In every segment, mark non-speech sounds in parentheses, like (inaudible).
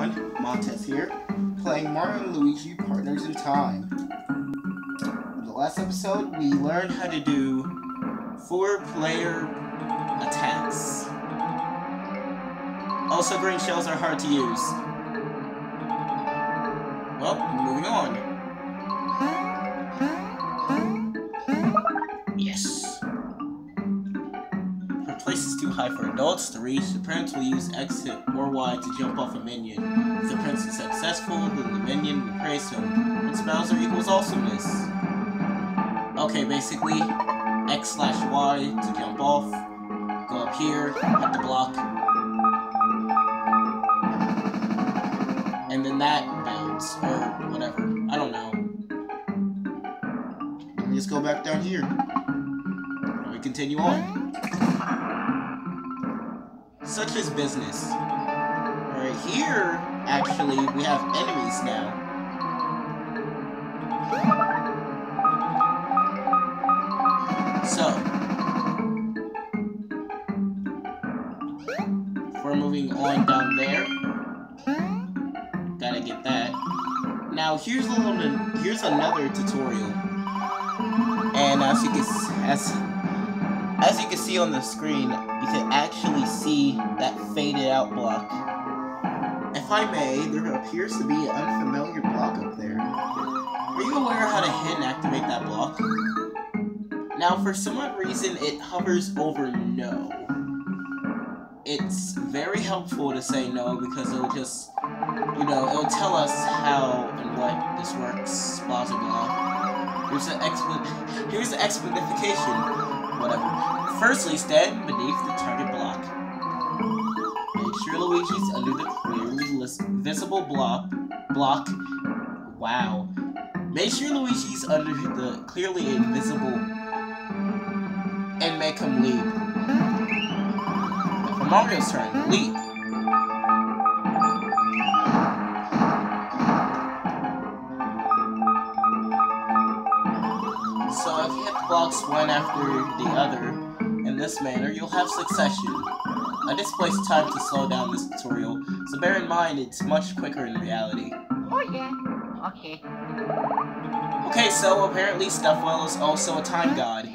everyone, Montez here, playing Mario and Luigi Partners in Time. In the last episode, we learned how to do four-player attacks. Also, green shells are hard to use. Well, moving on. For adults to reach, the prince will use X hit or Y to jump off a minion. If the prince is successful, then the minion will praise him. Prince Bowser equals awesomeness. Okay, basically, X slash Y to jump off, go up here, hit the block, and then that bounce, or whatever. I don't know. Let me just go back down here. We continue on. Such as business. Alright, here, actually, we have enemies now. So, we're moving on down there, gotta get that. Now, here's a little, here's another tutorial, and as you can, as as you can see on the screen, you can actually see that faded out block. If I may, there appears to be an unfamiliar block up there. Are you aware how to hit and activate that block? Now, for some odd reason, it hovers over no. It's very helpful to say no because it'll just, you know, it'll tell us how and what this works, blah blah blah. Here's the expl here's the explanification. Whatever. Firstly, stand beneath the target block. Make sure Luigi's under the clearly visible block. Block. Wow. Make sure Luigi's under the clearly invisible and make him leap. For Mario's turn, leap. Blocks one after the other in this manner, you'll have succession. I displaced time to slow down this tutorial, so bear in mind it's much quicker in reality. Oh yeah. Okay. Okay, so apparently Stuffwell is also a time god.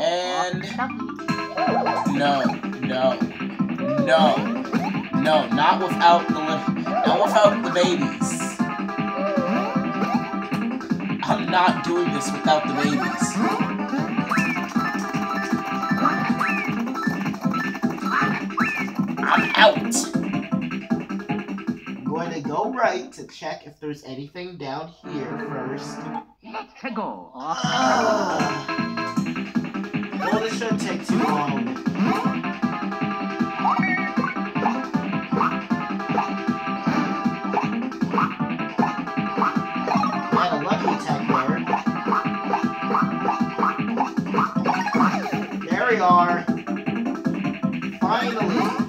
And- No, no, no, no, not without the not without the babies. I'm not doing this without the babies. Out. I'm going to go right to check if there's anything down here first. Let's go. Ah. Well, this shouldn't take too long. Had a lucky attack there. There we are. Finally.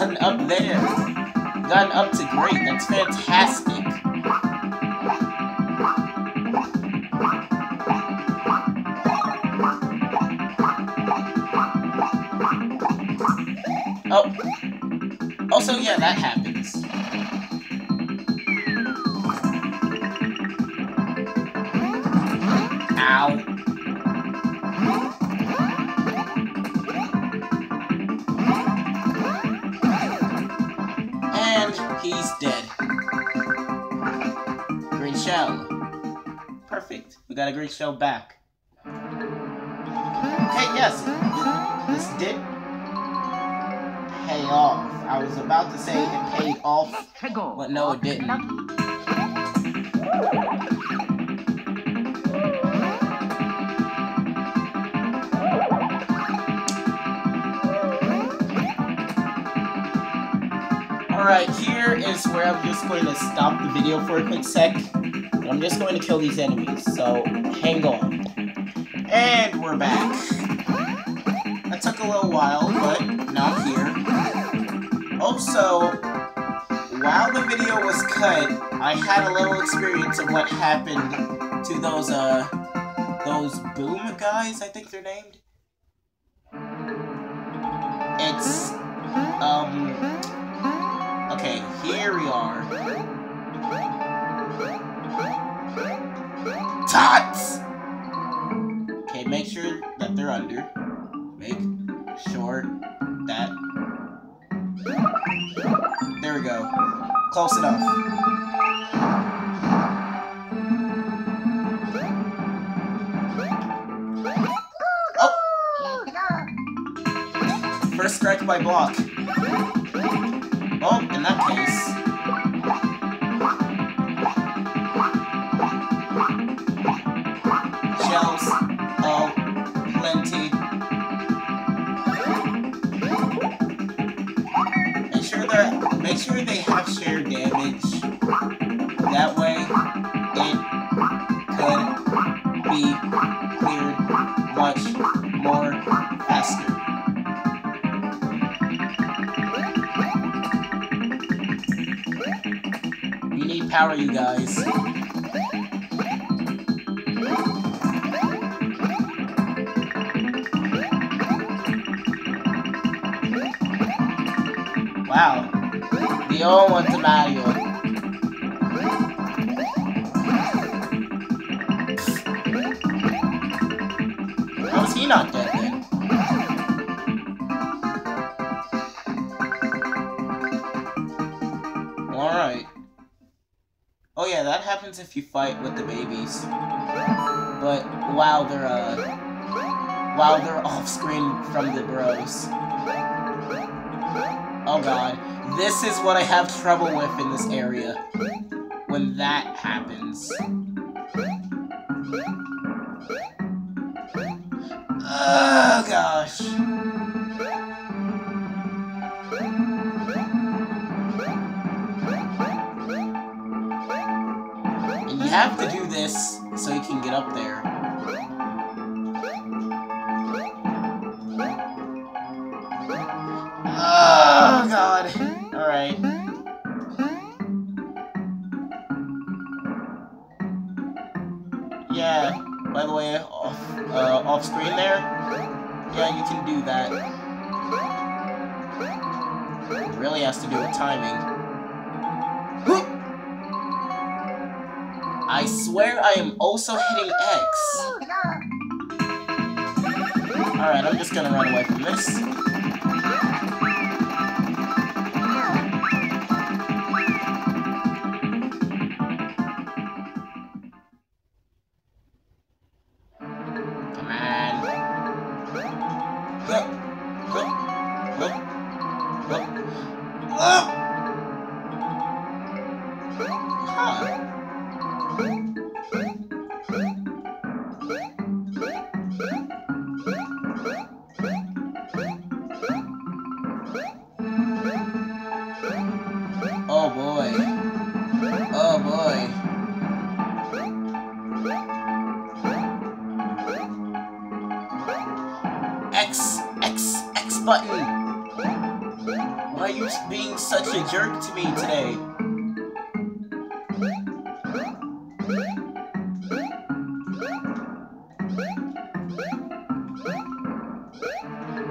An up there. An up to great. That's fantastic. Oh. Also, yeah, that happens. Perfect. We got a green shell back. Okay, yes. This did pay off. I was about to say it paid off, but no, it didn't. Alright, here is where I'm just going to stop the video for a quick sec. I'm just going to kill these enemies, so hang on. And we're back. That took a little while, but I'm here. Also, while the video was cut, I had a little experience of what happened to those, uh, those boom guys, I think they're named. It's, um, Okay, here we are. Tots! Okay, make sure that they're under. Make sure that... There we go. Close enough. Let's. First strike by block. Oh, in that case. We need power, you guys. Wow. They all want to Mario. You fight with the babies. But while they're uh while they're (laughs) off screen from the bros. Oh god. This is what I have trouble with in this area. When that happens. Oh gosh. Have to do this so you can get up there. Oh god. Alright. Yeah. By the way, off uh, off screen there. Yeah, you can do that. It really has to do with timing. I swear I am also hitting X. Oh, Alright, I'm just gonna run away from this. You being such a jerk to me today?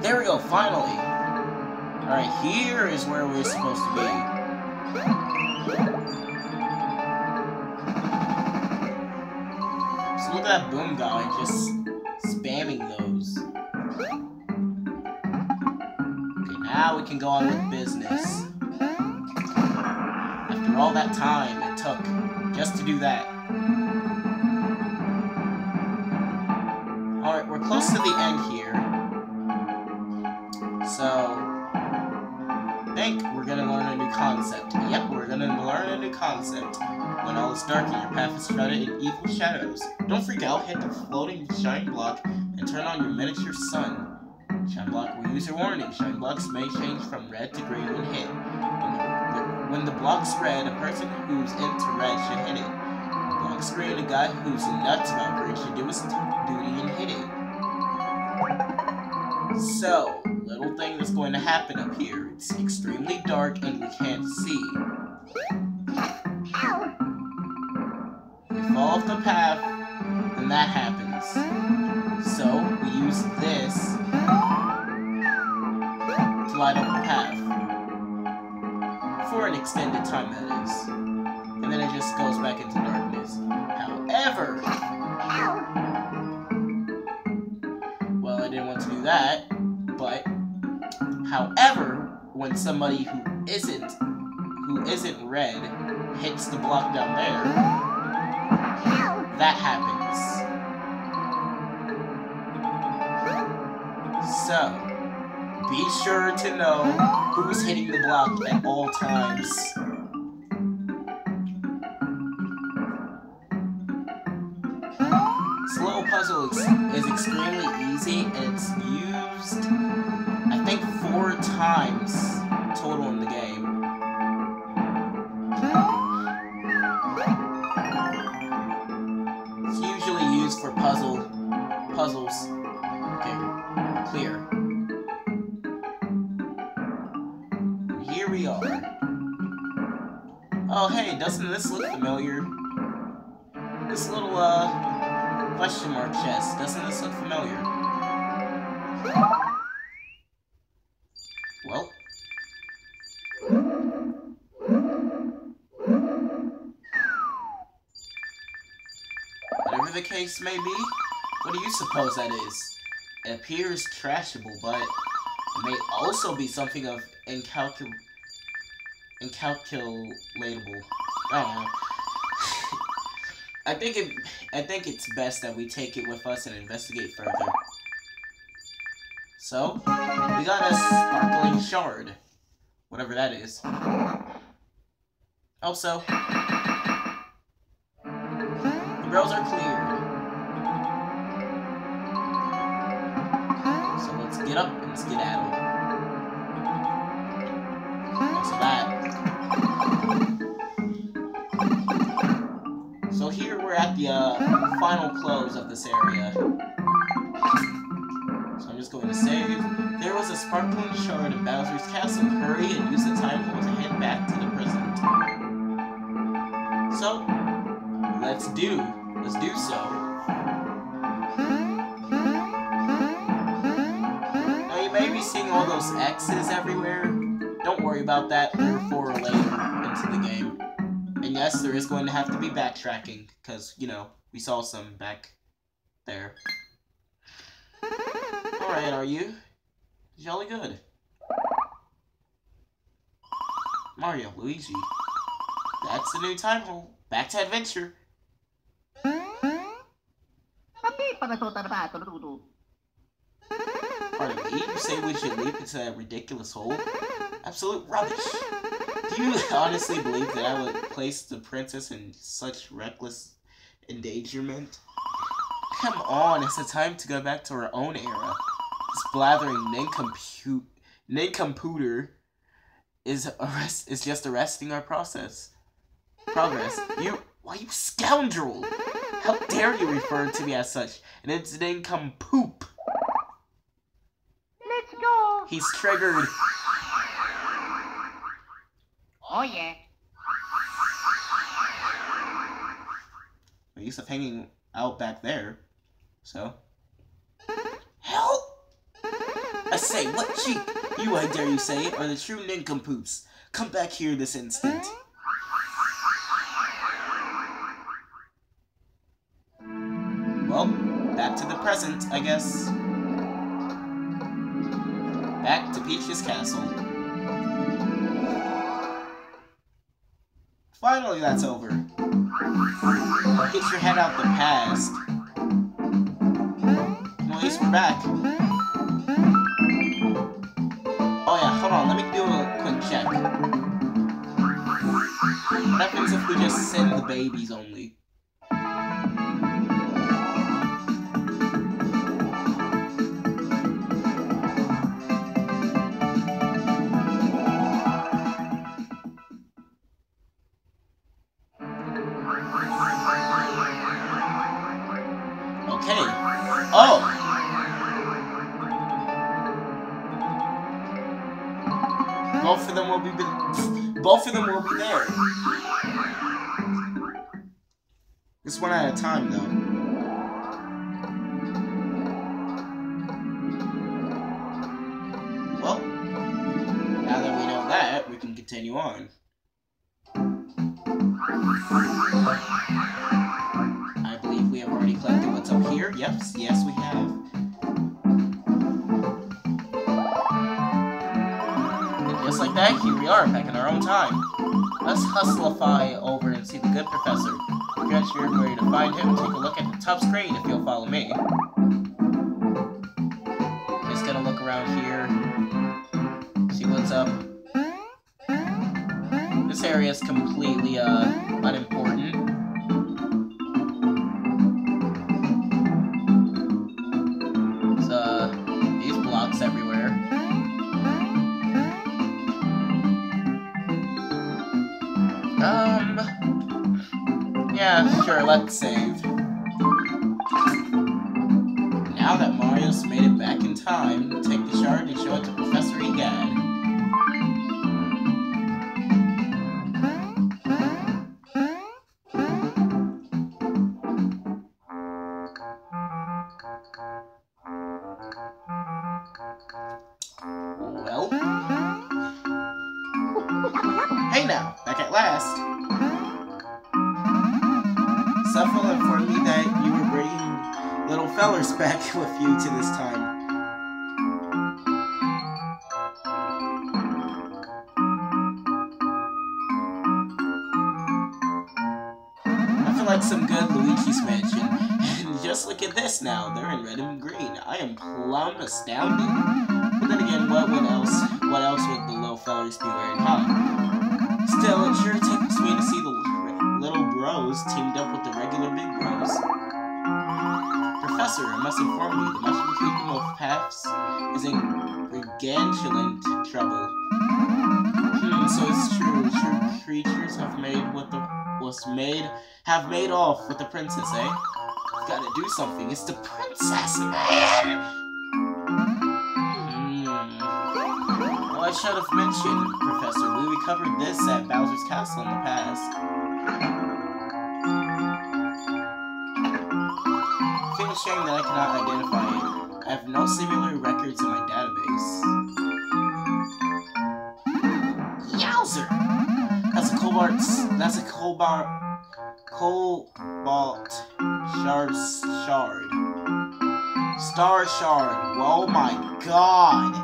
There we go, finally. Alright, here is where we're supposed to be. So look at that boom guy just can go on with business. After all that time it took just to do that. Alright, we're close to the end here. So, I think we're gonna learn a new concept. Yep, we're gonna learn a new concept. When all is dark and your path is shrouded in evil shadows, don't freak out, hit the floating shine block and turn on your miniature sun. Shine block will use your warning. Shinblocks may change from red to green when hit. When the, block's red, a person who's into red should hit it. The block's green, a guy who's nuts about green should do his duty and hit it. So, little thing that's going to happen up here. It's extremely dark and we can't see. We fall off the path, and that happens. So, we use this light the path. For an extended time that is. And then it just goes back into darkness. However, well, I didn't want to do that, but however, when somebody who isn't who isn't red hits the block down there, that happens. So, be sure to know who's hitting the block at all times. Little puzzle is, is extremely easy and it's used, I think, four times total in the game. It's usually used for puzzle puzzles. Oh hey, doesn't this look familiar? This little uh question mark chest, doesn't this look familiar? Well. Whatever the case may be, what do you suppose that is? It appears trashable, but it may also be something of incalcul incalculatable. I. (laughs) I think it I think it's best that we take it with us and investigate further. So, we got a sparkling shard. Whatever that is. Also, the roads are cleared. So let's get up and skedaddle. Also that. So here we're at the uh, final close of this area. So I'm just going to save. There was a sparkling shard in Bowser's castle. Hurry and use the time to head back to the present. So, let's do. Let's do so. Now you may be seeing all those X's everywhere. Don't worry about that. They're for later into the game. And yes, there is going to have to be backtracking, because, you know, we saw some back there. Alright, are you? Jolly good. Mario, Luigi. That's the new time hole. Back to adventure. Pardon me, you say we should leap into that ridiculous hole? Absolute rubbish. (laughs) Do you honestly believe that I would place the princess in such reckless endangerment? Come on, it's a time to go back to our own era. This blathering nincompoot nincomputer is arrest is just arresting our process. Progress. You why you scoundrel! How dare you refer to me as such? And it's nincompoop. Let's go. He's triggered. Oh yeah. We're used to hanging out back there. So. Help! I say, what cheek? You, I dare you say, are the true nincompoops. Come back here this instant. Well, back to the present, I guess. Back to Peach's castle. Finally, that's over. Get your head out the past. Well, at least we're back. Oh yeah, hold on, let me do a quick check. What happens if we just send the babies only? Just one at a time though. Well, now that we know that, we can continue on. I believe we have already collected what's up here. Yep, yes we have. Just like that, here we are, back in our own time. Let's hustlify over and see the good professor. Unsure where to find him, take a look at the top screen if you'll follow me. Just gonna look around here, see what's up. This area is completely, uh, unimportant. Yeah, sure, let's save. Now that Mario's made it back in time, take the shard and show it to Professor Egad. Well, (laughs) hey now, back at last. Informed me that you were bringing little fellers (laughs) back with you to this time. I feel like some good Luigi's Mansion. (laughs) And just look at this now, they're in red and green. I am plumb astounded. But then again, what would else what else would the little fellers be wearing, huh? Still, it sure tickles me to see the bros teamed up with the regular big bros. Professor, I must inform you, the Mushroom Kingdom of Paths is in gargantuan trouble. Hmm, so it's true, true creatures have made what the was made have made off with the princess, eh? We Gotta do something, it's the princess, man! Hmm. I should have mentioned, Professor. We recovered this at Bowser's Castle in the past. Ashamed that I cannot identify it. I have no similar records in my database. Yowzer! That's a cobalt. That's a cobalt. Cobalt shard. Shard. Star shard. Oh my god!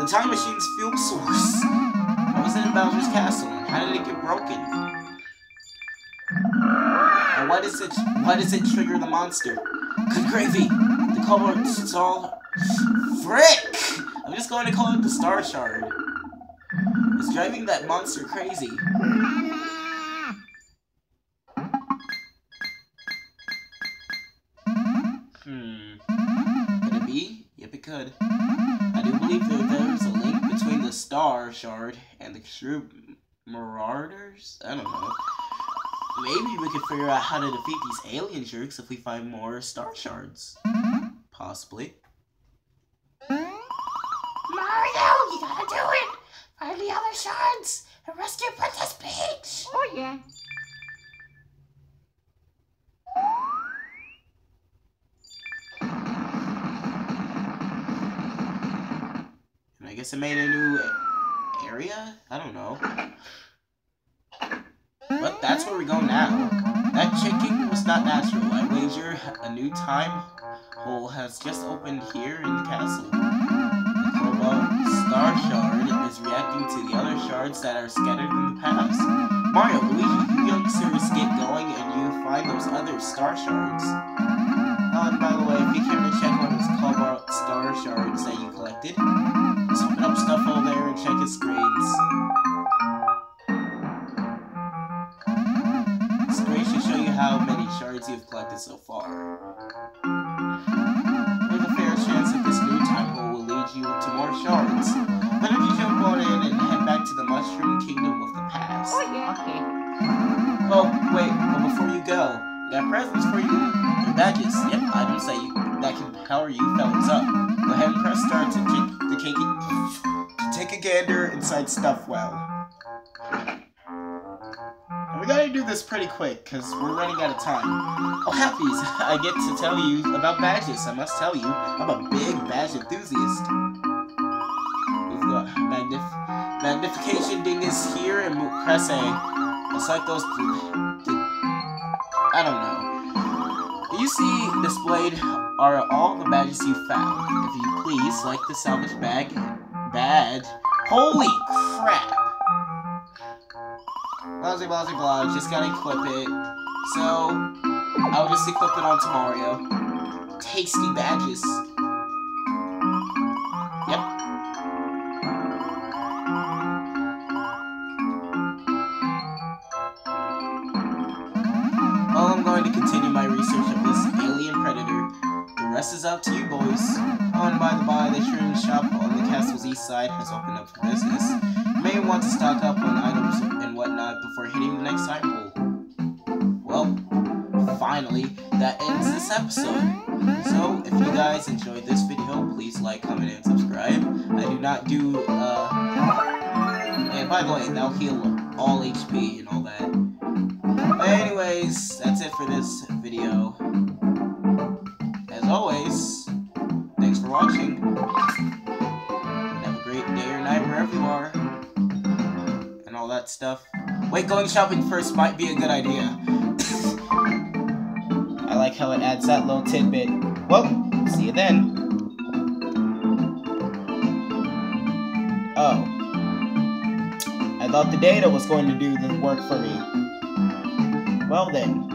The time machine's fuel source. I was in Bowser's castle. and How did it get broken? And why does it why does it trigger the monster? Good gravy! The cobalt star Frick! I'm just going to call it the Star Shard. It's driving that monster crazy. Hmm. Could it be? Yep, it could. I do believe that there's a link between the Star Shard and the Shroob Marauders? I don't know. Maybe we could figure out how to defeat these alien jerks if we find more Star Shards. Possibly. Mario, you gotta do it! Find the other shards and rescue Princess Peach! Oh, yeah. And I guess it made a new area? I don't know. But that's where we go now. That chicken was not natural. I wager a new time hole has just opened here in the castle. The Cobalt Star Shard is reacting to the other shards that are scattered in the past. Mario, Luigi, you youngsters get going and you find those other Star Shards. Oh, and by the way, if you care to check on those Cobalt Star Shards that you collected, just open up stuff over there and check his screens. Collected so far. There's a fair chance that this new time hole will lead you to more shards. Why don't you jump on in and head back to the Mushroom Kingdom of the past? Oh, yeah. Okay. Oh, wait, but before you go, I got presents for you. They're badges. Yep, items that you that can power you fellas up. Go ahead and press start to take to take to take a gander inside Stuffwell. This pretty quick, because we're running out of time. Oh, happies! I get to tell you about badges. I must tell you, I'm a big badge enthusiast. We've got magnif magnification ding is here and press A. It's like those. I don't know. You see displayed are all the badges you found. If you please, like the salvage bag badge. Holy crap! Blah blah blah, just gotta equip it. So, I'll just equip it onto Mario. Tasty badges. Yep. Well, I'm going to continue my research of this alien predator. The rest is up to you boys. Oh, and by the by, the shroom shop on the castle's east side has opened up for business. You may want to stock up on before hitting the next time. Well, finally, that ends this episode. So, if you guys enjoyed this video, please like, comment, and subscribe. I do not do, uh... And by the way, that'll heal all HP and all that. But anyways, that's it for this video. As always, that stuff. Wait, going shopping first might be a good idea. (laughs) I like how it adds that little tidbit. Well, see you then. Oh. I thought the data was going to do the work for me. Well then.